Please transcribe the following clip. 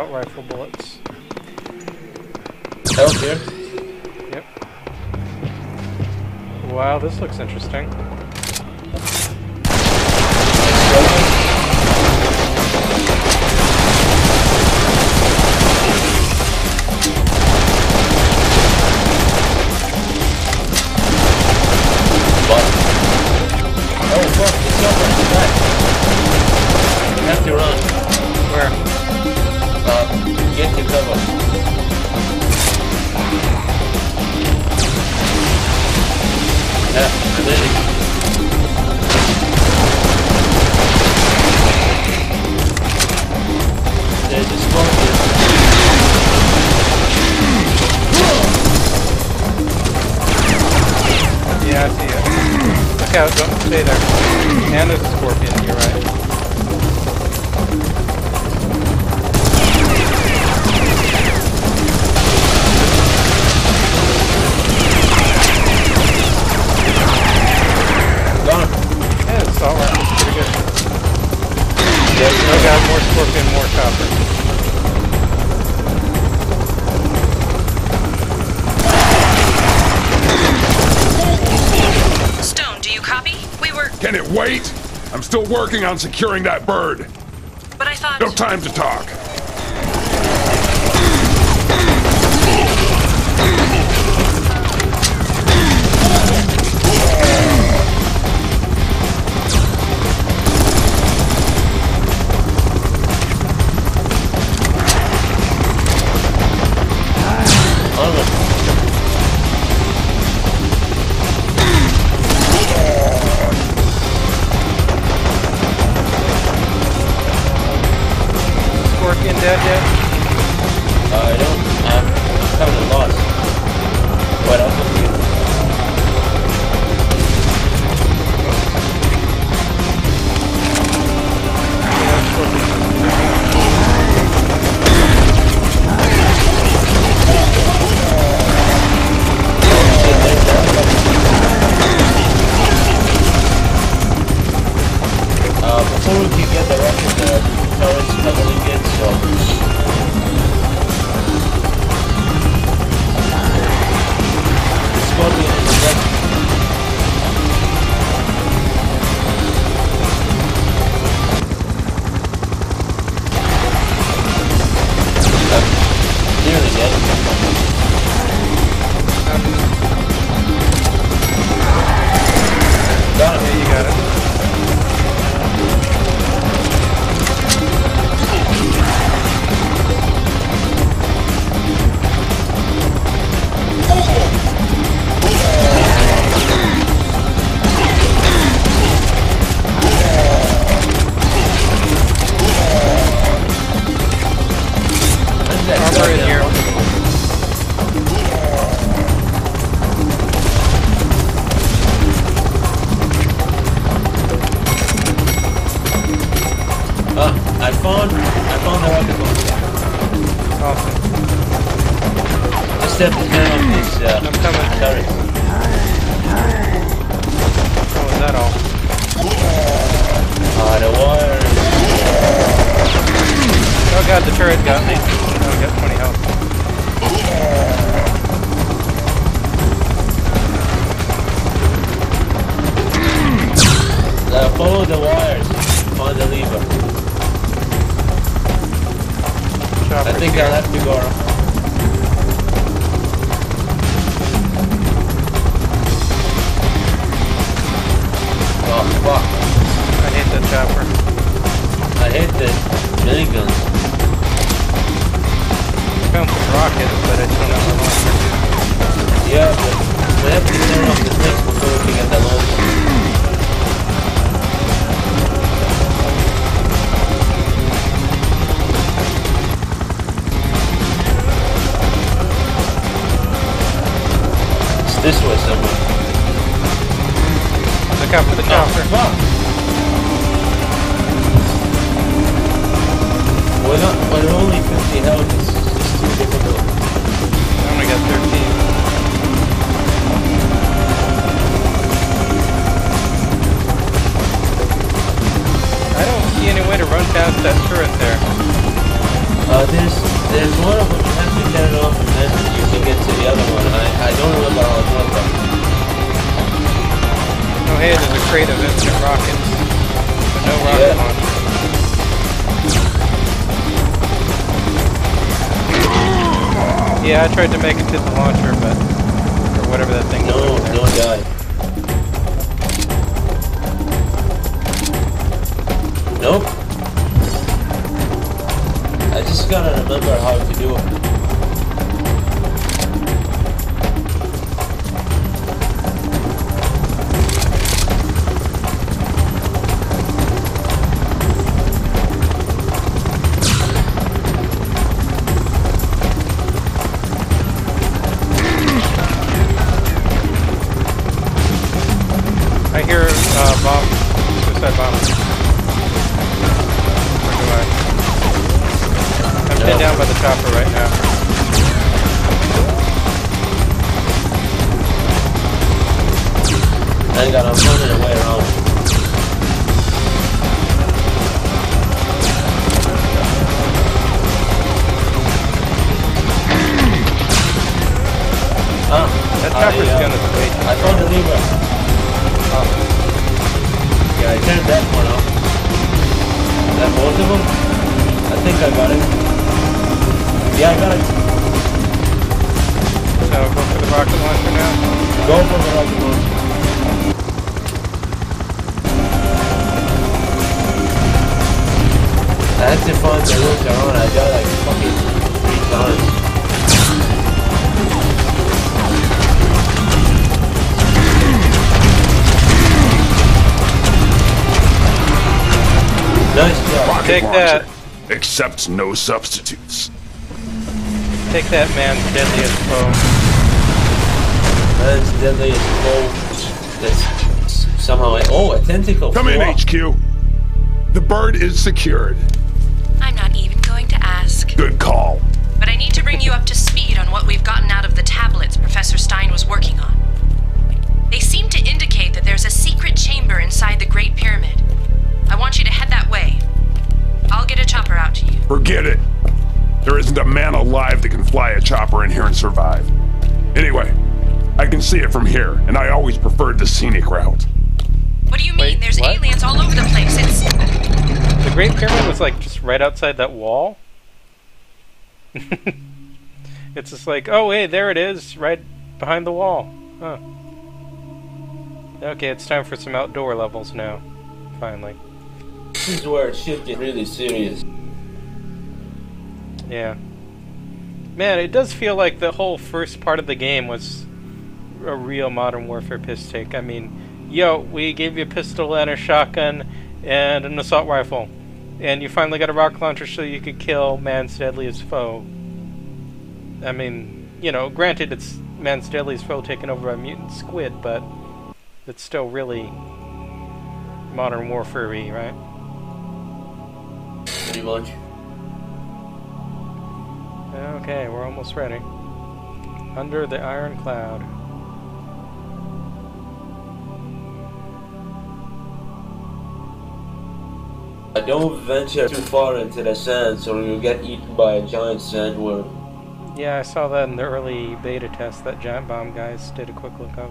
Assault rifle bullets. Help here. Yep. Wow, this looks interesting. Yeah, I see it. Look out, don't stay there. And there's a scorpion, you're right. There's god, more scorpion, more copper. Stone, do you copy? We were. Can it wait? I'm still working on securing that bird. But I thought. No time to talk. Thank follow the wires. Find the lever. I think here. I'll have to go around. Oh fuck. I hate that chopper. I hate the miniguns. I found some rockets, but I still have the launcher. Yeah, but we have to turn off the things before we can get the launcher. This way somewhere. Look out for the. Oh, fuck! We're not, we're only 50 health, crate of instant rockets. But no rocket Yeah. launcher. Yeah, I tried to make it to the launcher, but or whatever that thing No, was no one died. Nope. I just gotta remember how to do it. By the chopper right now. Hang on, I'm running away around. Ah, That I, chopper's uh, gun is way I found the lever. Oh. Yeah, I turned that one off. Is that both of them? I think I got it. Yeah, I got it. So go for the rocket launcher now. Go for the rocket launcher. I had to find the route around. I got like fucking three times. Nice job. Rocket Take launcher. that. Accepts no substitutes. Take that man's deadliest foe. Man's deadliest foe. That's somehow I. Oh, a tentacle. Come in, flew. HQ. The bird is secured. I'm not even going to ask. Good call. But I need to bring you up to speed on what we've gotten out of the tablets Professor Stein was working on. They seem to indicate that there's a secret chamber inside the Great Pyramid. I want you to head that way. I'll get a chopper out to you. Forget it. There isn't a man alive that can fly a chopper in here and survive. Anyway, I can see it from here, and I always preferred the scenic route. What do you mean? Wait, there's what? aliens all over the place. It's. The Great Pyramid was like just right outside that wall. it's just like, oh hey, there it is, right behind the wall. Huh. Okay, it's time for some outdoor levels now. Finally. This is where it should get really serious. Yeah. Man, it does feel like the whole first part of the game was a real Modern Warfare piss take. I mean, yo, we gave you a pistol and a shotgun and an assault rifle. And you finally got a rocket launcher so you could kill man's deadliest foe. I mean, you know, granted it's man's deadliest foe taken over by mutant squid, but it's still really Modern Warfare-y, right? Pretty much. Okay, we're almost ready. Under the Iron Cloud. I don't venture too far into the sands or you'll get eaten by a giant sandworm. Yeah, I saw that in the early beta test that Giant Bomb guys did a quick look of.